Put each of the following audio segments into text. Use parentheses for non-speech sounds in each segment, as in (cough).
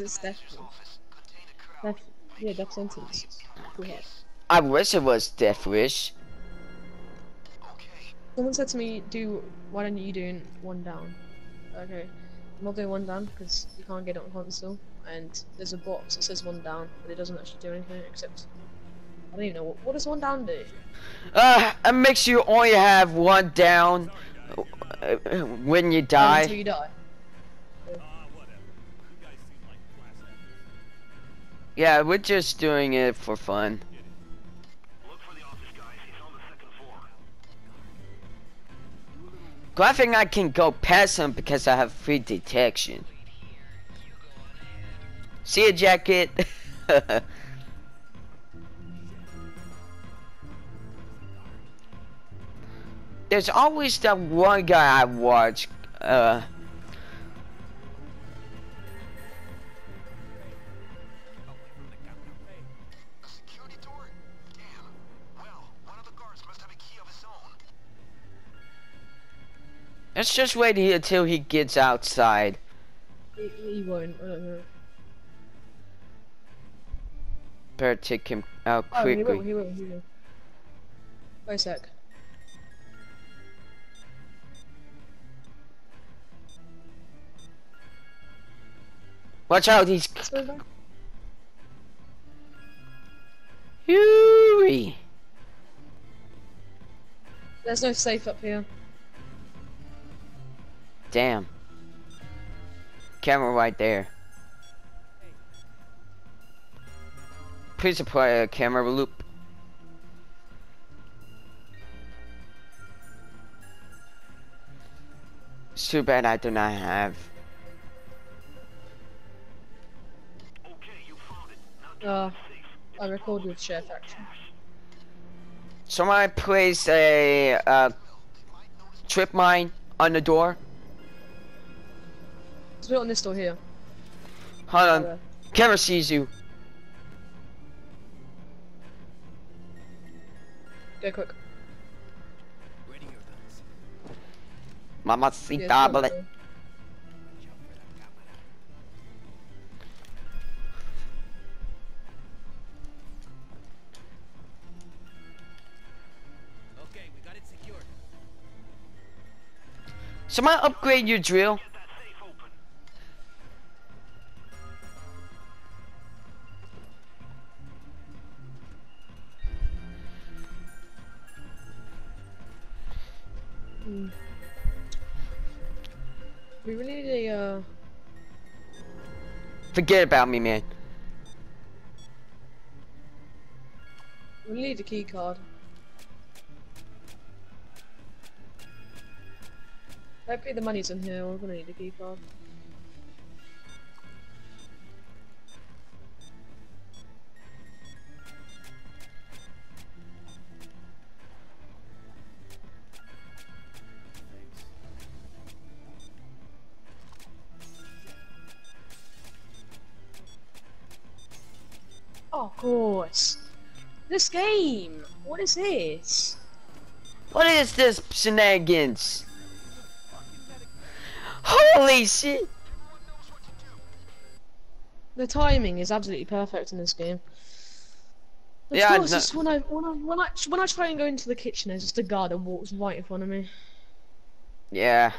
It's, it's death. Yeah, death sentence. I wish it was Death Wish. Someone said to me, "Do why don't you do one down?" Okay, I'm not doing one down because you can't get it on console, and there's a box that says one down, but it doesn't actually do anything except I don't even know what, what does one down do. Uh, it makes you only have one down when you die. until you die. Yeah, we're just doing it for fun. Good thing I can go past him because I have free detection. See a jacket? (laughs) There's always that one guy I watch, uh, let's just wait here until he gets outside. He, he won't. I. Better take him out Oh, he will. quickly. He will. He will. Wait a sec. Watch out, he's Let's go back. Huey. There's no safe up here. Damn. Camera right there. Please apply a camera loop. It's too bad I do not have. Okay, you found it. Now Uh, I record with ShareFactory. Someone place a uh, trip mine on the door. Put it on this door here. Hold on. Camera sees you. Go quick. Mamacita, Yeah, it's but Okay, we got it secured. Someone upgrade your drill. We really need a uh, Forget about me, man. we need a key card. Hopefully the money's in here. We're gonna need a key card. Course. This game. What is this? What is this shenanigans? Holy shit! The timing is absolutely perfect in this game. Of Yeah, course, just when I when I when I when I try and go into the kitchen, there's just a guard that walks right in front of me. Yeah.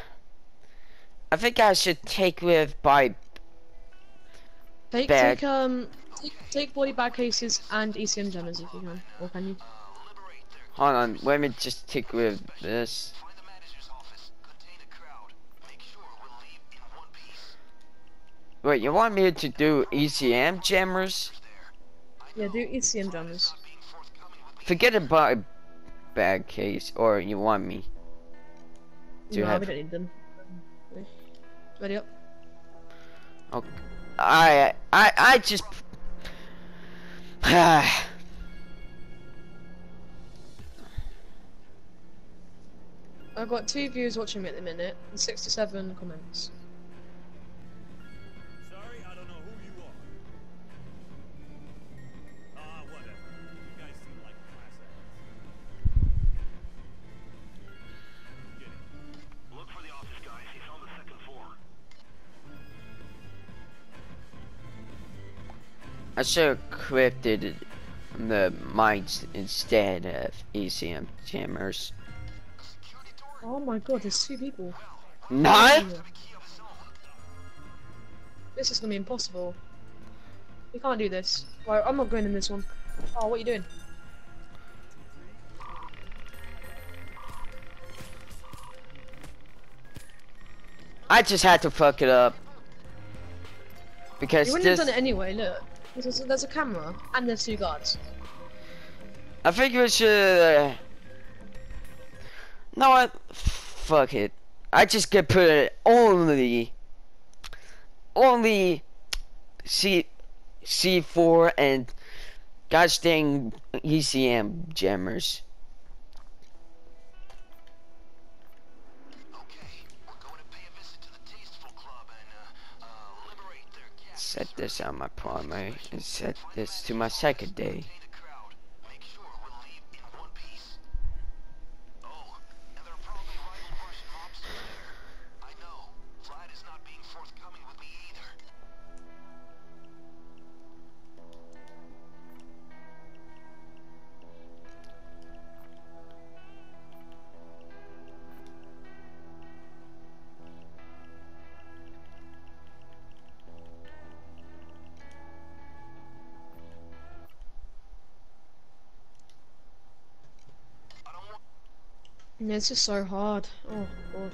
I think I should take with by Take take um take, take body bag cases and ECM jammers if you can, or can you? hold on, let me just take with this. Find the manager's office. Contain a crowd. Make sure we'll leave in one piece. Wait, you want me to do ECM jammers? Yeah, do ECM jammers. Being forthcoming with Forget about a bag case, or you want me to no, have we don't need them. Ready up. Okay. I I I just (sighs) I've got two viewers watching me at the minute and 67 comments. I should have equipped the mics instead of ECM jammers. Oh my god, there's two people. Not? have a key of his own. This is gonna be impossible. We can't do this. Right, I'm not going in this one. Oh, what are you doing? I just had to fuck it up. Because You wouldn't this, have done it anyway, look. There's a, there's a camera, and there's two guards. I think we should. Uh, no, what? Fuck it. I just get put it only, only C, C4 and gosh dang ECM jammers. Set this on my primary and set this to my second day. It's just so hard. Oh god.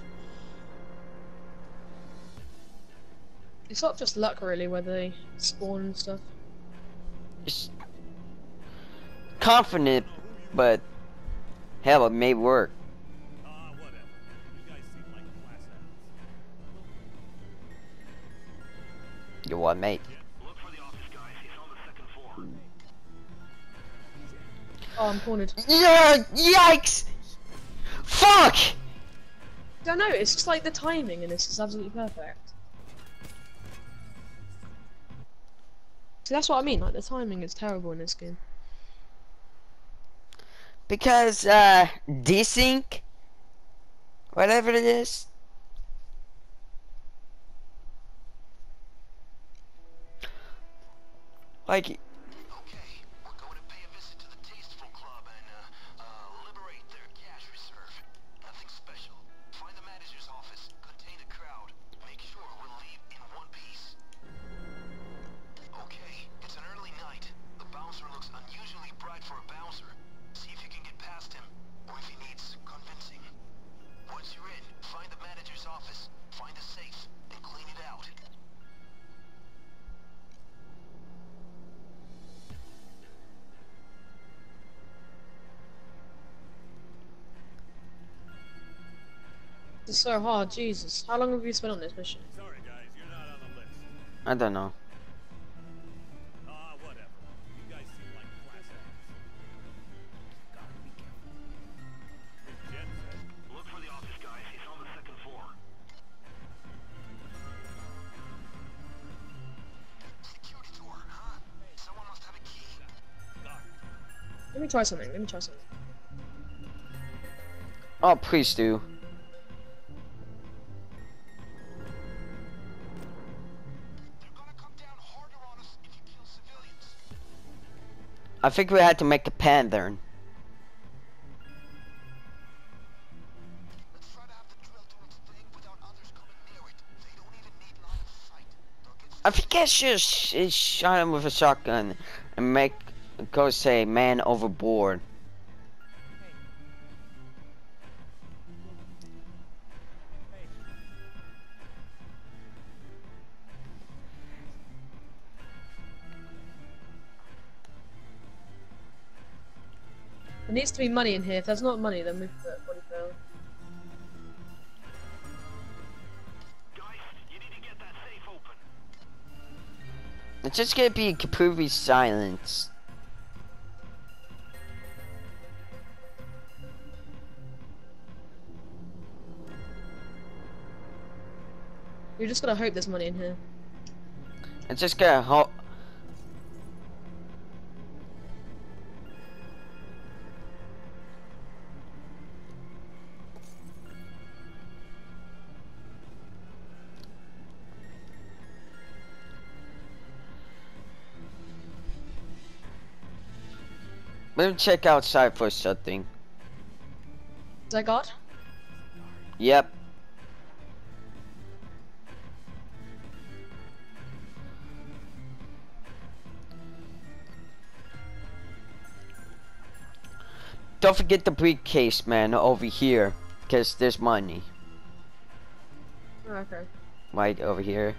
It's not just luck really where they spawn and stuff. It's confident, but hell, it may work. Whatever. You guys seem like class acts. You what, mate? Look for the office guys. He's on the second floor. Oh, I'm cornered. Yeah, yikes! Fuck! I don't know, it's just like the timing in this is absolutely perfect. See, that's what I mean, like the timing is terrible in this game. Because, uh, desync? Whatever it is. Like, It's so hard, Jesus. How long have you spent on this mission? Sorry, guys, you're not on the list. I don't know. Ah, whatever. You guys seem like class acts. Gotta be careful. Big Jet said. Look for the office guys. He's on the second floor. Security door, huh? Someone must have a key. Let me try something, let me try something. Oh, please do. I think we had to make a pattern. Let's try to have the drill do its thing without others coming near it. They don't even need line of sight. They'll get I think I should sh shot him with a shotgun and make go say man overboard. Needs to be money in here. If there's not money, then we put body fail. Guys, you need to get that safe open. It's just gonna be completely silence. You're just gotta hope there's money in here. It's just gonna ho- Let me check outside for something. Is that God? Yep. Don't forget the briefcase, man, over here. Because there's money. Okay. Right over here.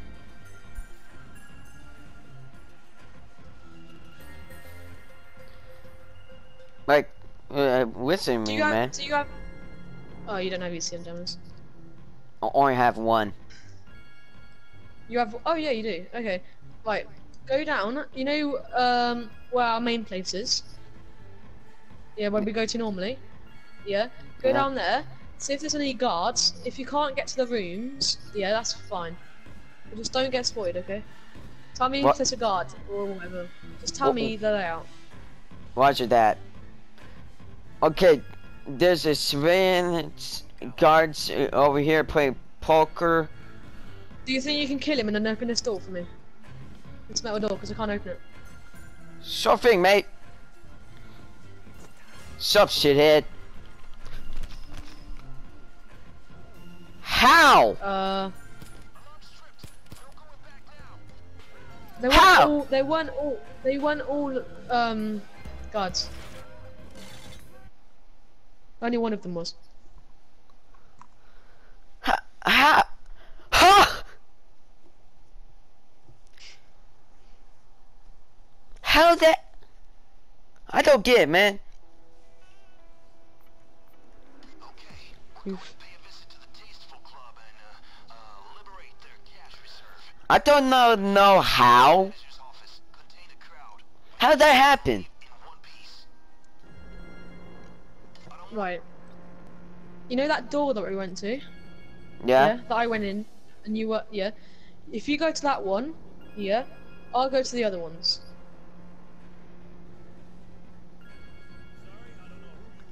Do me, you have? man. Do you have? Oh, you don't have ECM jammers. I only have one. You have? Oh yeah, you do. Okay. Right. Go down. You know um where our main place is. Yeah, where we go to normally. Yeah. Go Yeah. down there. See if there's any guards. If you can't get to the rooms, yeah, that's fine. But just don't get spotted, okay? Tell me What? if there's a guard or whatever. Just tell What- me the layout. Roger that. Okay, there's a surveillance guards over here playing poker. Do you think you can kill him and then open this door for me? This metal door, because I can't open it. Sure thing, mate. Sup, shithead? How? Uh. They How? all. They weren't all. They weren't all. Um, guards. Only one of them was. How? How? Huh? How that? I don't get it, man. Okay, we're going to pay a visit to the Tasteful Club and uh, uh, liberate their cash reserve. I don't know know how. Manager's office contained a crowd How did that happen? Right. You know that door that we went to? Yeah. That I went in, and you were. Yeah. If you go to that one, yeah, I'll go to the other ones.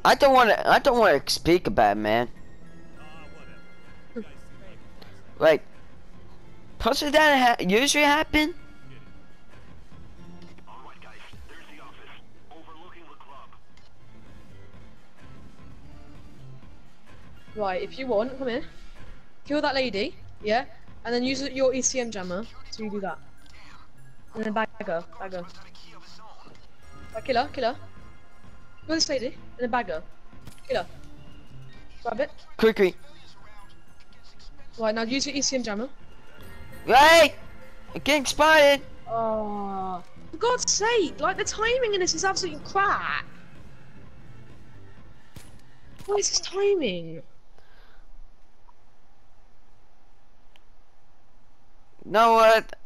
I don't want to. I don't want to speak about it, man. Whatever. You guys seem like Like, that ha- usually happen? Right. If you want, come here. Kill that lady. Yeah. And then use your ECM jammer to do that. And then bag her. Bag her. Got a key of his own. Right, kill her. Kill her. Kill this lady. And then bag her. Kill her. Grab it. Quickly. Right. Now use your ECM jammer. Right. I'm getting spotted. Oh, ah. for God's sake! Like the timing in this is absolutely crap. What is this timing? Know what?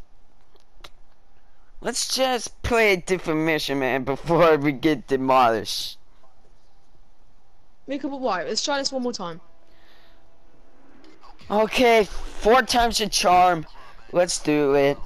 Let's just play a different mission, man, (laughs) before we get demolished. Make up a why? Let's try this one more time. Okay, four times the charm. Let's do it.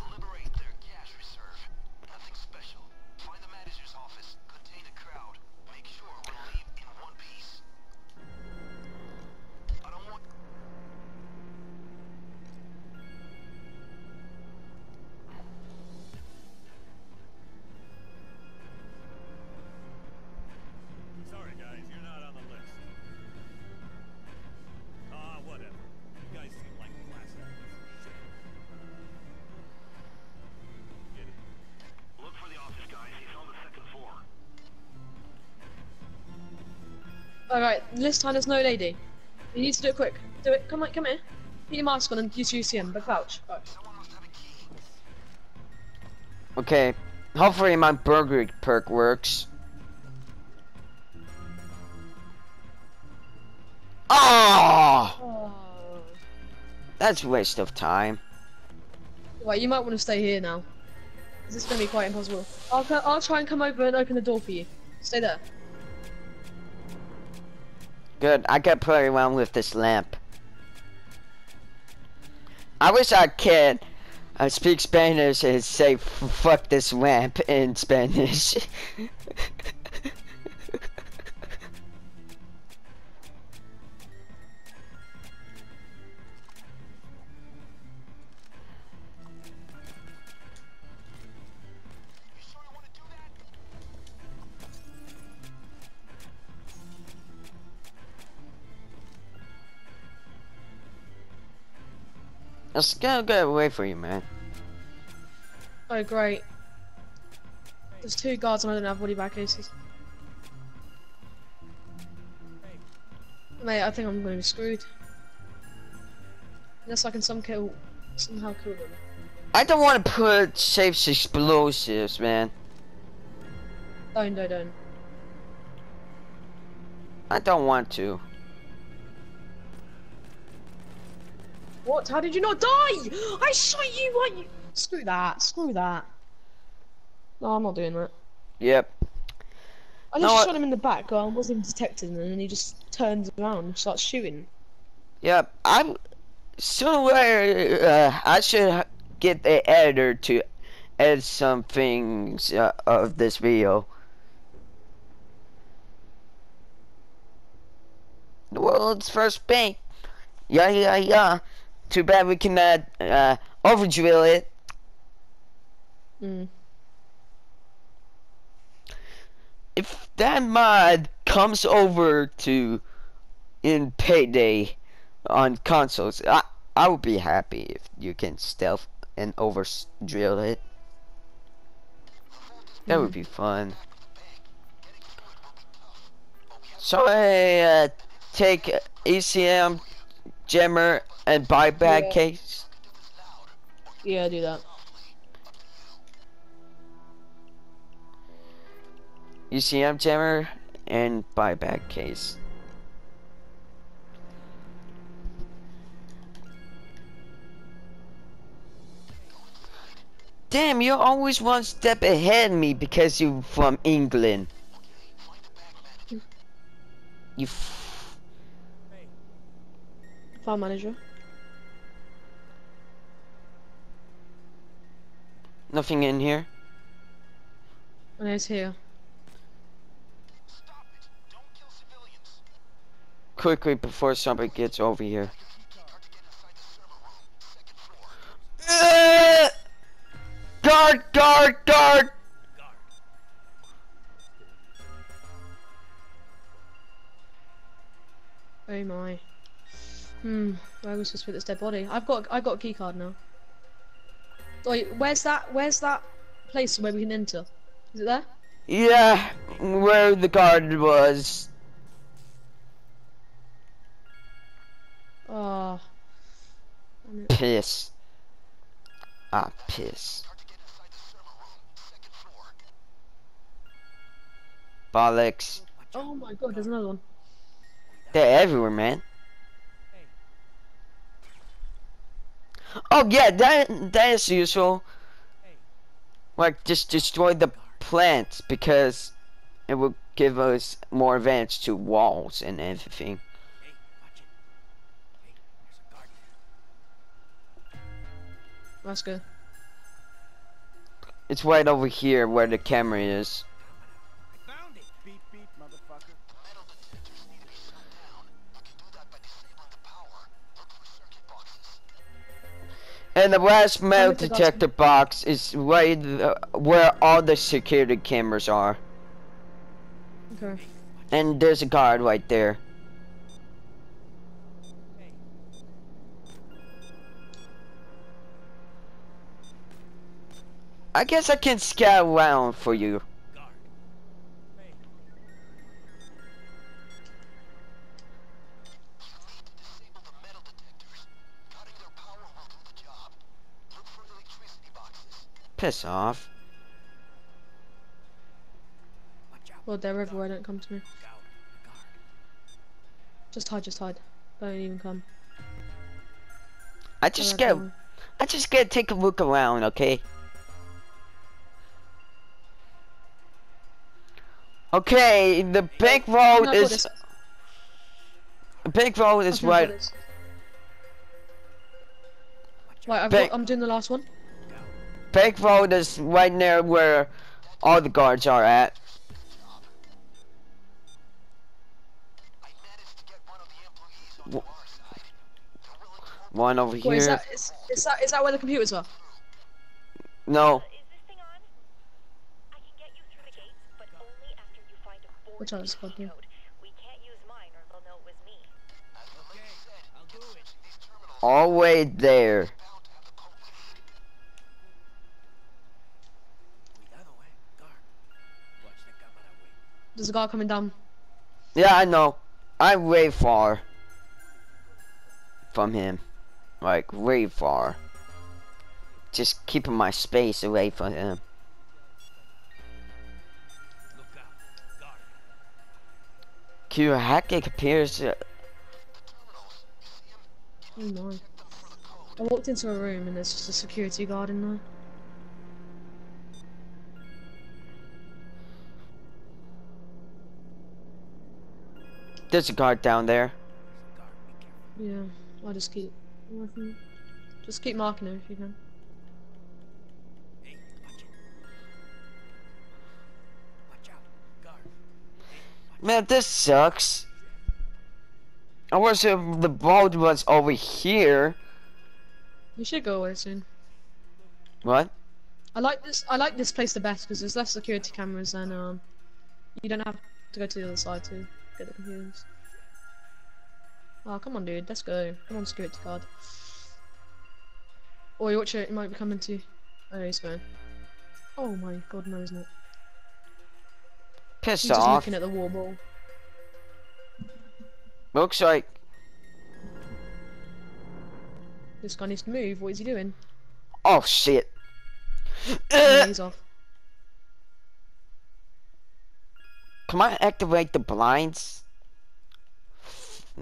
This time there's no lady. You need to do it quick. Do it. Come on, come here. Put your mask on and use ECM, but crouch. crouch. Someone must have a key. Okay. Hopefully my burger perk works. Oh, Oh. that's a waste of time. Right, you might want to stay here now. This is going to be quite impossible. I'll, I'll try and come over and open the door for you. Stay there. Good, I can play around with this lamp. I wish I could uh, speak Spanish and say "F- fuck this lamp in Spanish. (laughs) It's gonna get away for you, man. Oh great. There's two guards and I don't have body bag cases. Mate, I think I'm gonna be screwed. Unless I can some kill, somehow kill them. I don't want to put safe explosives, man. Don't, don't, don't. I don't want to. What? How did you not die? I shot you. What? You... Screw that. Screw that. No, I'm not doing that. Yep. I No, just I- shot him in the back. I wasn't even detected, and then he just turns around and starts shooting. Yep. I'm. Somewhere, uh, I should get the editor to edit some things uh, of this video. The world's first bank. Yeah, yeah, yeah. Too bad we cannot uh, overdrill it. Mm. if that mod comes over to in payday on consoles, I I would be happy if you can stealth and over drill it. That would be fun. So I uh, take ECM, jammer, and body bag Yeah. case. Yeah, do that. ECM jammer and body bag case. Damn, you're always one step ahead of me because you're from England. You f- Farm manager. nothing in here. And he's here. Stop it! Don't kill civilians. Quickly before somebody gets over here. Start to get inside the server room, second floor. Uh, guard, guard! Guard. Oh my. Hmm. Where was supposed to put this dead body? I've got. I've got a key card now. Wait, where's that? Where's that place where we can enter? Is it there? Yeah, where the card was. Oh. Piss. Ah, piss. Start to get inside the server room, second floor. Bollocks. Oh my god, there's another one. They're everywhere, man. Oh yeah, that that is useful. Like just destroy the plants because it will give us more advantage to walls and everything. Hey, watch it. Hey, there's a guard there. That's good. It's right over here where the camera is. The last metal detector box is right where all the security cameras are. Okay. And there's a guard right there. I guess I can scout around for you. Piss off. Well, they're everywhere. Don't come to me. Look out. A guard. Just hide. Just hide. Don't even come. I just get I just gotta take a look around, okay? Okay, the big road No, is bank road is Okay, right. this. Watch Right, out. I've got, I'm doing the last one. Look out. Bank road is right near where all the guards are at. I managed to get one of the employees onto Wh- our side. They're willing to work One over Wait, is here. that is, is that is that where the computers are? No, Is this thing on? I can get There's a guy coming down. Yeah, I know. I'm way far from him. Like, way far. Just keeping my space away from him. Look out. Guard. Q Hackett appears. Uh, Oh my. I walked into a room and there's just a security guard in there. There's a guard down there. Guard, be careful. Yeah, I'll just keep marking. Just keep marking him if you can. Hey, watch it. Watch out. Guard. Man, this sucks. I wish uh, the boat was over here. You should go away soon. What? I like this. I like this place the best because there's less security cameras and um, you don't have to go to the other side to get. Oh come on, dude. Let's go. Come on, security guard. Oh, you watch it. He might be coming to. you. Oh, he's going. Oh my god, no, he's not. Pissed He's just off. looking at the wall ball. Looks like This guy needs to move. What is he doing? oh shit. Oh, yeah, he's off. Can I activate the blinds?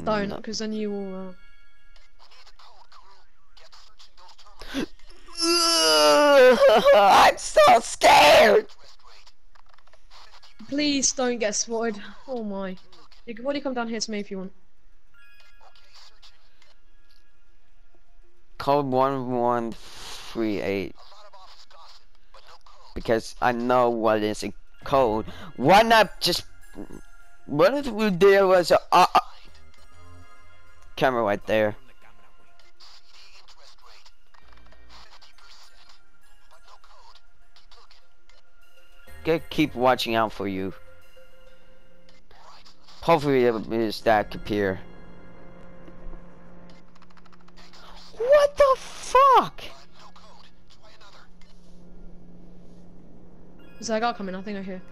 Don't, No. because then you will. Uh... We need the code, Kuro. Get searching those terminals. I'm so scared. Please don't get spotted. Oh my. You can probably come down here to me if you want. Code one one three eight A lot of office gossip, but no code. because I know what is a code. Why not just? What if we- there was a uh, uh, camera right there? From the camera way. CD interest rate. 50%. But no code. Keep watching out for you. Hopefully it is that computer. What the fuck? Is that guy coming? I think I hear.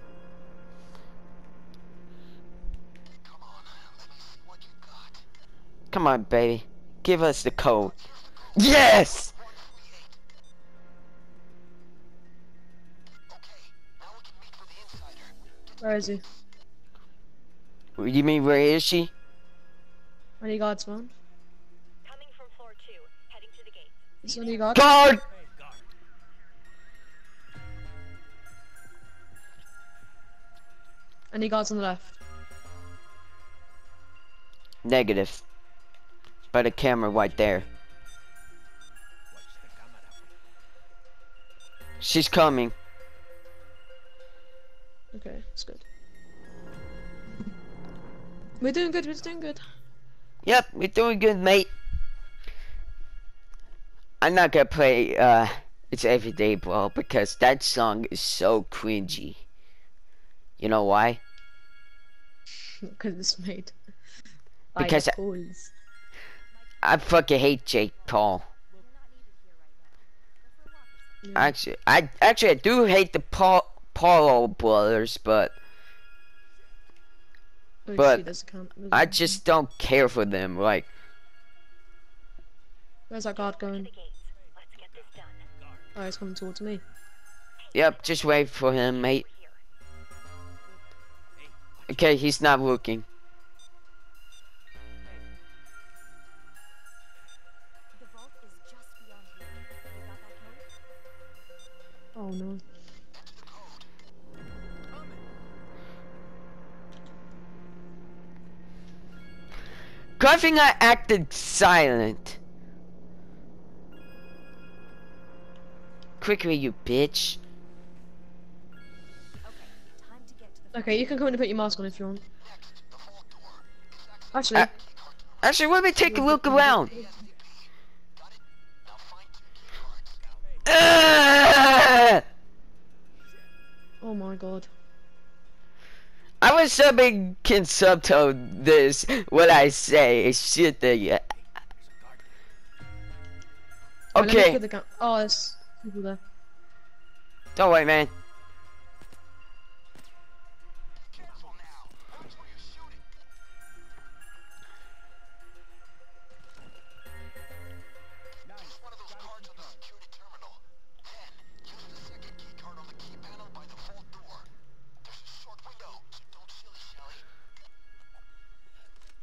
Come on, let me see what you got. Come on, baby. Give us the code. Yes! 438. Okay, now we can meet with the insider. Get Where is he? You mean where is she? Any guards, man? Coming from floor two, heading to the gate. Is there any guard? Guard! Any guards on the left? Negative. By the camera right there. Watch the camera way. She's coming. Okay, that's good. We're doing good. We're doing good. Yep, we're doing good, mate. I'm not gonna play uh it's everyday bro because that song is so cringy. You know why? Because it's made. by Because I- fools. I fucking hate Jake Paul. Yeah. Actually, I actually I do hate the Paul Paulo brothers, but but shit, there's a count- there's I just don't care for them. Like, Where's that guard going? the gates. Let's get this done. Oh, he's coming towards me. yep, just wait for him, mate. Here. Hey, watch Okay, he's not looking. The vault is just beyond here. You got that code? Oh no. Think I acted silent. Quickly, you bitch. Okay, you can come in and put your mask on if you want. next. The vault door. It's Actually, Uh, Actually, let me take a look around. Got it? Now find two key cards. Oh my god. I was subbing can subtitle this what I say. is Shit that yeah. Right, Okay, cam- oh, there's people there. don't worry, man.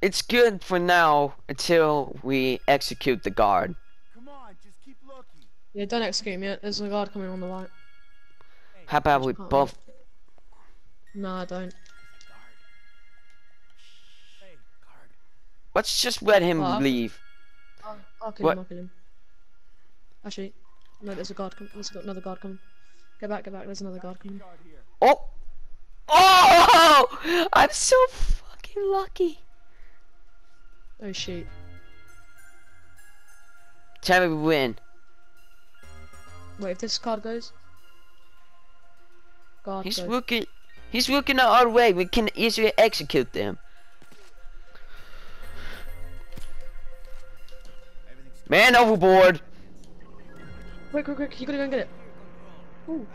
It's good for now until we execute the guard. Come on, just keep looking. Yeah, don't execute him yet. There's a guard coming on the right. How about we both? No, I don't. Guard. Hey, guard. Let's just let him Well, I'll- leave. I'll, I'll kill What? him. I'll kill him. Actually, no. There's a guard coming. There's got another guard coming. Get back. Get back. There's another guard coming. Guard. Oh! Oh! (laughs) I'm so fucking lucky. Oh shoot. Tell me we win. Wait, if this card goes. Guard He's go. looking. He's looking our way. We can easily execute them. Man overboard. Quick, quick, quick! You gotta go and get it. Ooh.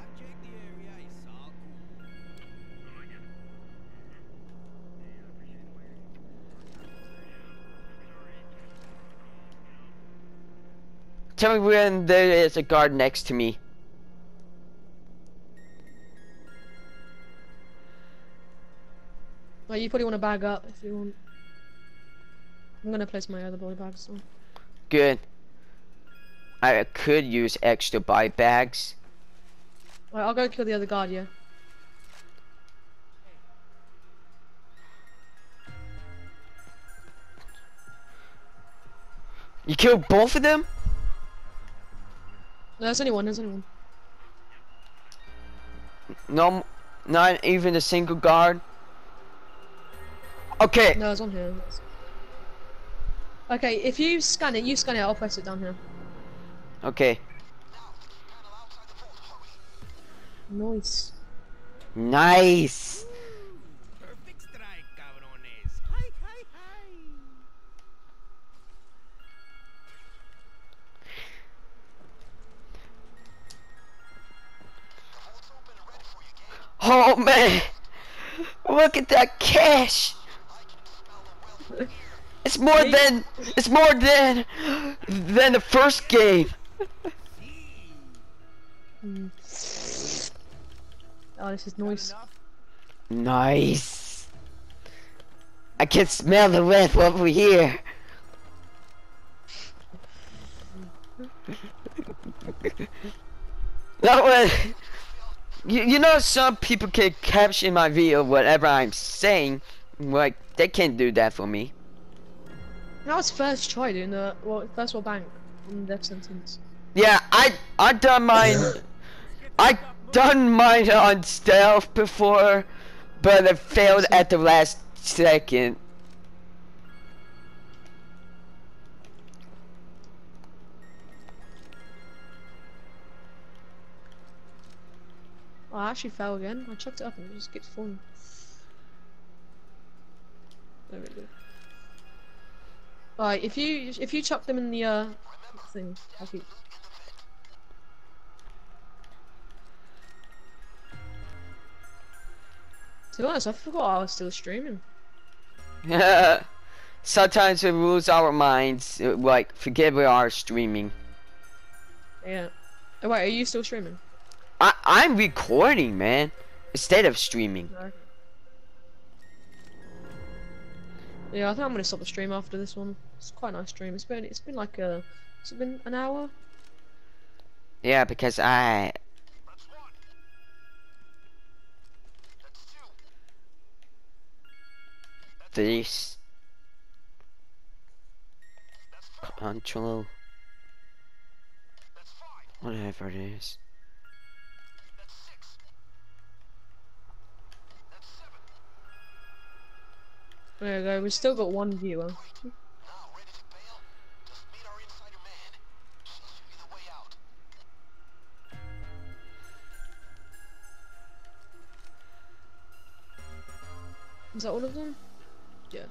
Tell me when there is a guard next to me. Well, you probably want to bag up if you want. I'm gonna place my other body bags on. Good. I could use extra body bags. Right, I'll go kill the other guard, yeah. You killed both of them? There's only one, there's only one. No, not even a single guard. Okay. No, it's on here. Okay, if you scan it, you scan it, I'll press it down here. Okay. Nice. Nice. Oh man. Look at that cash. It's more than it's more than than the first game. Oh, this is nice. Enough? Nice. I can smell the red over here. (laughs) that was. You, you know some people can caption my video whatever I'm saying. Like they can't do that for me. That was first try doing the well, first world bank on death sentence. Yeah, I I done mine. (laughs) I done mine on stealth before, but it failed at the last second. Oh, I actually fell again. I chucked it up and it just keeps falling. There we go. Alright, if you if you chuck them in the uh thing, I'll keep. To be honest, I forgot I was still streaming. (laughs) Sometimes it rules our minds. Like forget we are streaming. Yeah. Oh wait, are you still streaming? I I'm recording, man, instead of streaming. Yeah, I think I'm gonna stop the stream after this one. It's quite a nice stream. It's been it's been like a it's been an hour. Yeah, because I That's one. That's this control whatever it is. There we go. We've still got one viewer. Is that all of them? Yeah.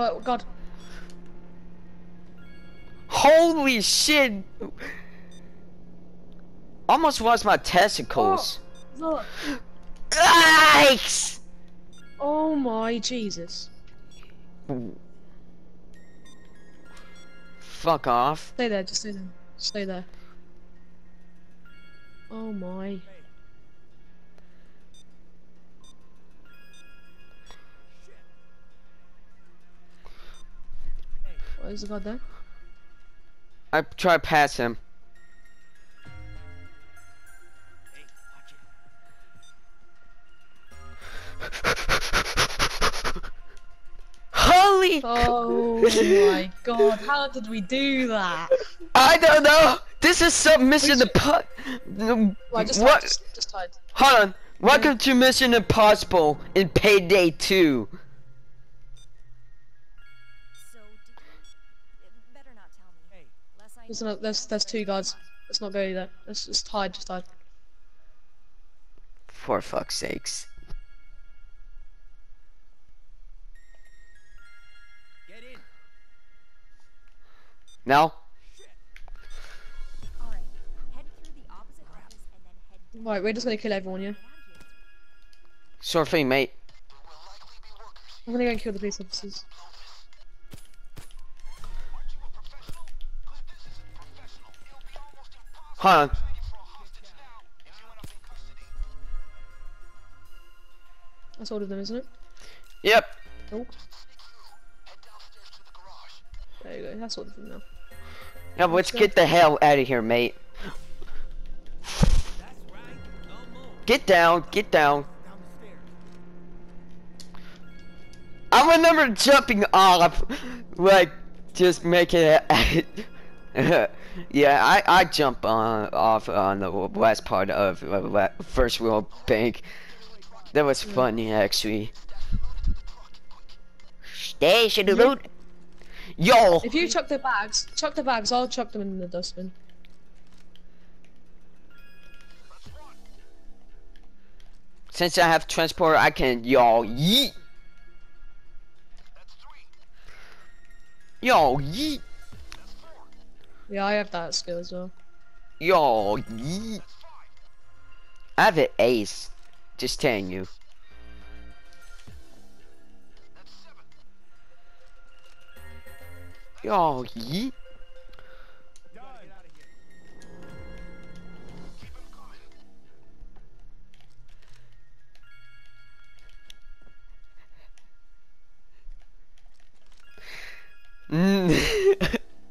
Oh God. Holy shit! Almost lost my testicles. Oh, Yikes! Oh my Jesus. Fuck off. Stay there, just stay there. Stay there. Oh my. The god there? I try to pass him. Hey, watch it. Holy! Oh my god, how did we do that? I don't know. This is some Mission Impossible. Just What? just, just hide. Hold on. Welcome to Mission Impossible in Payday 2. There's, know, no, there's, there's two guards. Let's not go there. Let's just hide, just hide. For fuck's sakes. get in. Now? Alright, head through the opposite office and then head down. Right, we're just gonna kill everyone, yeah? Get out of here. Sure thing, mate. There will likely be workers I'm gonna go and kill the police officers. Custody. That's all of them, isn't it? Yep. Oh, Head downstairs to the garage. there you go. That's all of them now. Now let's get the hell out of here, mate. That's right. No move. Get down, get down. Down the stairs. I remember jumping off, like, just making it. (laughs) (laughs) yeah, I, I jump on off on the west part of uh, First World Bank. That was funny, actually. Station Yeah. route. Yo, If you chuck the bags, chuck the bags, I'll chuck them in the dustbin. since I have transport, I can y'all yeet. That's three. Yo yeet. Yeah, I have that skill as well. Yo. I have an ace. Just telling you. Yo yeet. Done. Mm. (laughs) Get out of here. Keep him coming.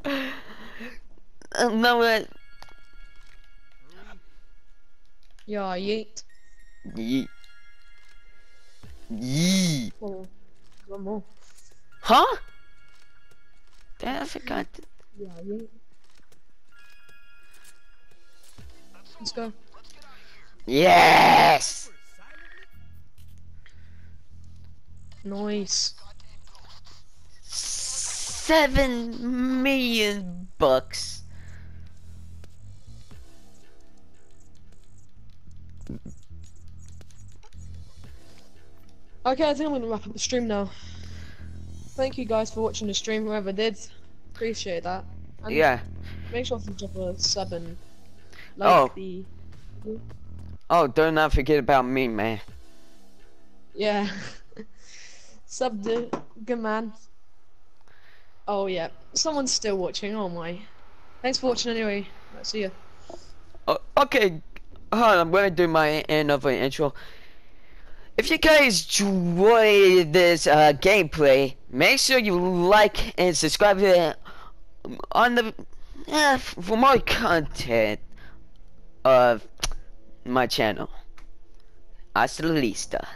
Mm. Uh, no, uh, Yeah, yeet. yeet. Yeet. Oh, one more. Huh? Damn, I forgot. Yeah, yeet. Let's go. Yes! Nice. Seven million bucks. Okay, I think I'm gonna wrap up the stream now. Thank you guys for watching the stream, whoever did. Appreciate that. And Yeah. Make sure to drop a sub and like Oh. the. Oh, do not forget about me, man. Yeah. (laughs) sub the good man. Oh yeah, someone's still watching. Oh my. Thanks for watching anyway. Right, see ya. Oh, okay, hold on, I'm gonna do my another intro. If you guys enjoyed this uh, gameplay, make sure you like and subscribe to on the uh, for more content of my channel. Hasta la vista.